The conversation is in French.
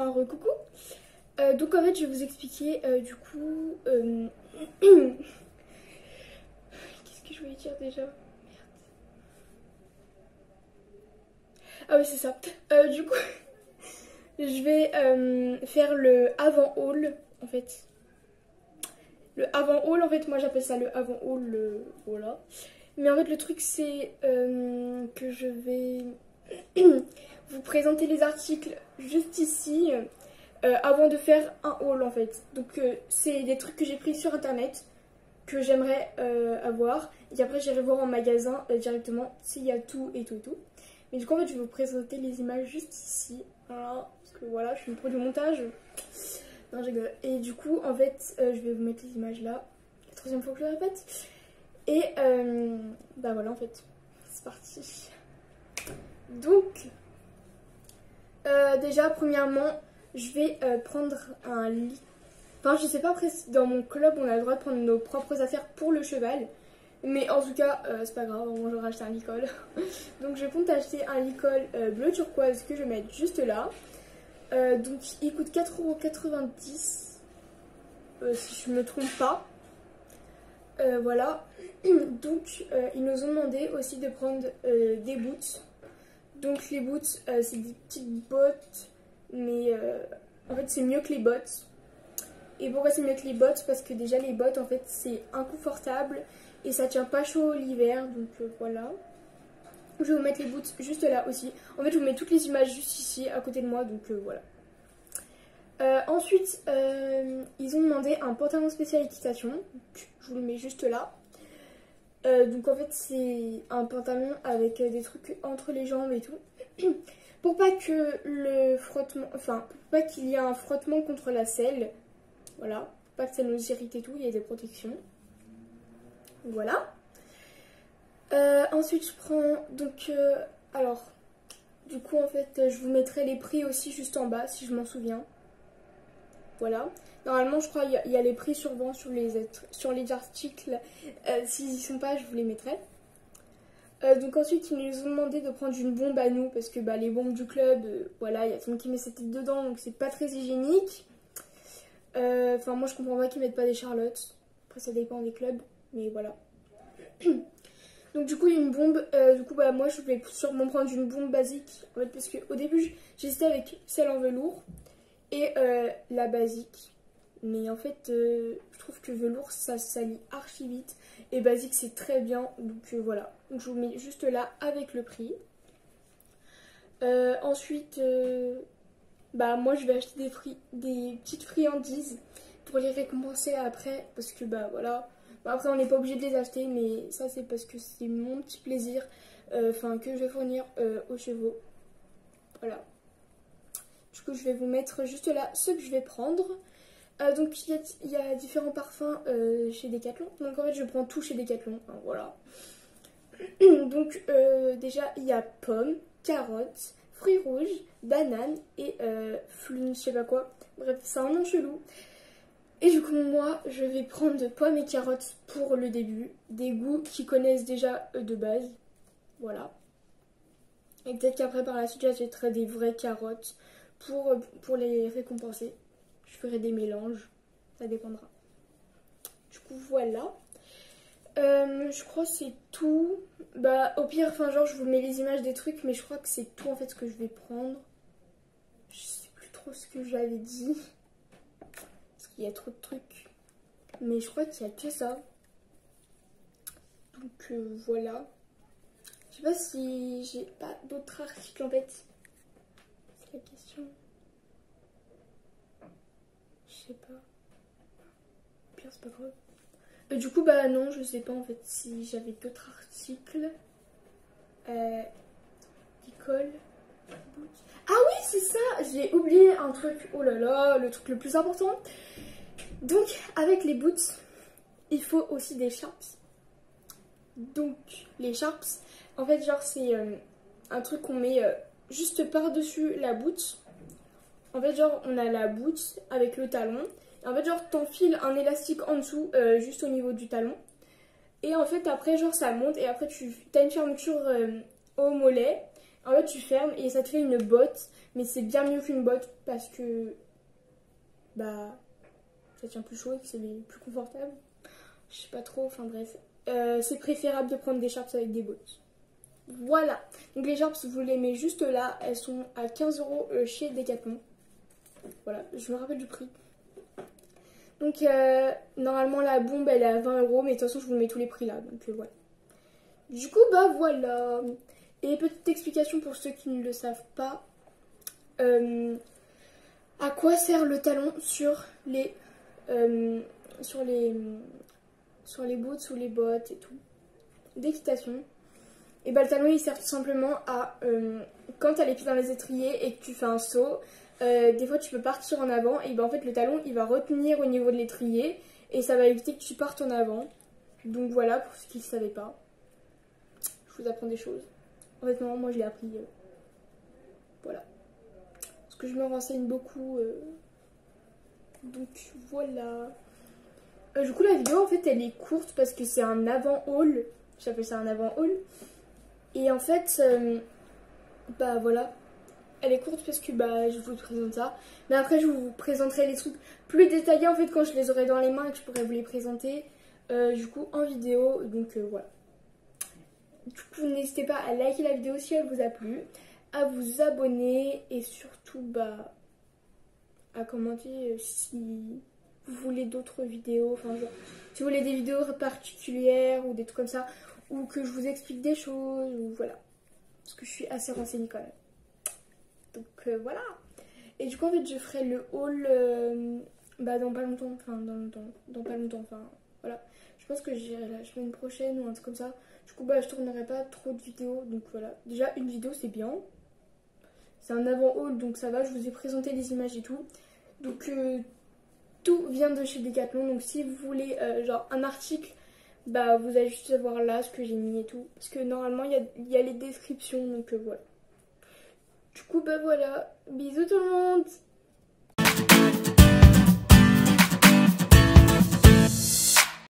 Enfin, recoucou. Euh, donc en fait, je vais vous expliquer euh, du coup. euh, Qu'est-ce que je voulais dire déjà? Merde. Ah oui, c'est ça. Euh, du coup, je vais euh, faire le avant-haul en fait. Le avant-haul, en fait, moi j'appelle ça le avant-haul, le... voilà. Mais en fait, le truc c'est euh, que je vais vous présenter les articles juste ici. Euh, avant de faire un haul en fait. Donc euh, c'est des trucs que j'ai pris sur internet que j'aimerais euh, avoir et après j'irai voir en magasin euh, directement s'il y a tout et tout et tout. Mais du coup en fait je vais vous présenter les images juste ici. Voilà, parce que voilà je suis une pro du montage. Non je rigole. Et du coup en fait euh, je vais vous mettre les images là. La troisième fois que je le répète. Et euh, bah voilà en fait. C'est parti. Donc euh, déjà premièrement je vais euh, prendre un lit. Enfin, je sais pas, après, dans mon club, on a le droit de prendre nos propres affaires pour le cheval. Mais en tout cas, euh, c'est pas grave, moi j'aurais acheté un licol. donc je compte acheter un licol bleu turquoise que je vais mettre juste là. Donc il coûte 4,90€ euh, si je me trompe pas. Voilà. donc ils nous ont demandé aussi de prendre des boots. Donc les boots, euh, c'est des petites bottes mais euh, en fait c'est mieux que les bottes. Et pourquoi c'est mieux que les bottes? Parce que déjà les bottes en fait c'est inconfortable et ça tient pas chaud l'hiver donc euh, voilà. Je vais vous mettre les boots juste là aussi. En fait je vous mets toutes les images juste ici à côté de moi donc voilà. Ensuite ils ont demandé un pantalon spécial équitation. Je vous le mets juste là. Euh, donc en fait c'est un pantalon avec euh, des trucs entre les jambes et tout. pour pas que le frottement, enfin, pour pas qu'il y ait un frottement contre la selle, voilà, pas que ça nous irrite et tout, il y a des protections. Voilà. Euh, ensuite, je prends donc, alors, du coup, en fait, je vous mettrai les prix aussi juste en bas si je m'en souviens. Voilà. Normalement, je crois qu'il y, a- il y a les prix sur vent sur les, articles. Euh, S'ils y sont pas, je vous les mettrai. Euh, donc ensuite, ils nous ont demandé de prendre une bombe à nous parce que bah, les bombes du club, euh, voilà, il y a tout le monde qui met sa tête dedans, donc c'est pas très hygiénique. Enfin, moi je comprends pas qu'ils mettent pas des charlottes. Après, ça dépend des clubs, mais voilà. donc du coup, une bombe. Du coup, bah moi je vais sûrement prendre une bombe basique. En fait, parce qu'au début, j'hésitais avec celle en velours et euh, la basique. Mais en fait, euh, je trouve que velours ça salit archi vite. Et basique c'est très bien, donc euh, voilà. Je vous mets juste là avec le prix. Ensuite, bah moi je vais acheter des, petites friandises pour les récompenser après, parce que bah voilà. Bah, après on n'est pas obligé de les acheter, mais ça c'est parce que c'est mon petit plaisir, enfin que je vais fournir aux chevaux. Voilà. Du coup je vais vous mettre juste là ce que je vais prendre. Euh, donc il y, a, différents parfums euh, chez Decathlon. Donc en fait je prends tout chez Decathlon. Enfin, voilà. donc euh, déjà il y a pommes, carottes, fruits rouges, bananes et euh, flune, je sais pas quoi. Bref, c'est un nom chelou. Et du coup moi je vais prendre pommes et carottes pour le début. Des goûts qu'ils connaissent déjà de base. Voilà. Et peut-être qu'après par la suite j'achèterai des vraies carottes pour, pour les récompenser. Je ferai des mélanges, ça dépendra. Du coup, voilà. Euh, je crois c'est tout. Bah, au pire, enfin, genre, je vous mets les images des trucs, mais je crois que c'est tout en fait ce que je vais prendre. Je sais plus trop ce que j'avais dit. Parce qu'il y a trop de trucs. Mais je crois qu'il y a que ça. Donc, euh, voilà. Je sais pas si j'ai pas d'autres articles en fait. Question. Je sais pas. Pire, c'est pas grave. Euh, du coup, bah non, je sais pas en fait si j'avais d'autres articles. Euh. Ah oui, c'est ça J'ai oublié un truc. Oh là là, le truc le plus important. Donc, avec les boots, il faut aussi des sharps. Donc, les sharps, en fait, genre, c'est euh, un truc qu'on met euh, juste par-dessus la boot. En fait, on a la boot avec le talon. En fait, genre, t'enfiles un élastique en dessous, euh, juste au niveau du talon. Et en fait, après, genre, ça monte. Et après, tu as une fermeture euh, au mollet. En fait, tu fermes et ça te fait une botte. Mais c'est bien mieux qu'une botte parce que. Bah. Ça tient plus chaud et c'est plus confortable. Je sais pas trop, enfin bref. Euh, c'est préférable de prendre des Sharps avec des bottes. Voilà. Donc les Sharps, vous les mettez juste là. Elles sont à 15 euros euh, chez Decathlon. Voilà, je me rappelle du prix. Donc euh, normalement la bombe elle est à 20 euros, mais de toute façon je vous mets tous les prix là. Donc voilà. Du coup, bah voilà. Et petite explication pour ceux qui ne le savent pas. à quoi sert le talon sur les sur les sur les boots les bottes et tout? D'équitation. Et bah le talon il sert tout simplement à euh, quand tu as les pieds dans les étriers et que tu fais un saut, euh, des fois tu peux partir en avant et bah en fait le talon il va retenir au niveau de l'étrier et ça va éviter que tu partes en avant. Donc voilà pour ceux qui ne savaient pas. Je vous apprends des choses. En fait non, moi je l'ai appris. Euh, voilà. Parce que je me renseigne beaucoup. donc voilà. du coup la vidéo en fait elle est courte parce que c'est un avant-haul. J'appelle ça un avant-haul. Et en fait, euh, bah voilà, elle est courte parce que bah je vous présente ça. Mais après je vous présenterai les trucs plus détaillés en fait quand je les aurai dans les mains et que je pourrai vous les présenter euh, du coup en vidéo. Donc euh, voilà. Du coup n'hésitez pas à liker la vidéo si elle vous a plu, à vous abonner et surtout bah à commenter si vous voulez d'autres vidéos. Enfin si vous voulez des vidéos particulières ou des trucs comme ça ou que je vous explique des choses, ou voilà. Parce que je suis assez renseignée quand même. Donc euh, voilà. Et du coup, en fait, je ferai le haul euh, bah, dans pas longtemps. Enfin, dans longtemps. Pas longtemps. Enfin, voilà. Je pense que j'irai la semaine prochaine ou un truc comme ça. Du coup, bah, je tournerai pas trop de vidéos. Donc voilà. Déjà, une vidéo, c'est bien. C'est un avant-haul, donc ça va. Je vous ai présenté les images et tout. Donc, euh, tout vient de chez Decathlon. Donc, si vous voulez, genre, un article bah vous allez juste voir là ce que j'ai mis et tout. Parce que normalement il y a, les descriptions, donc euh, voilà. Du coup bah voilà, bisous tout le monde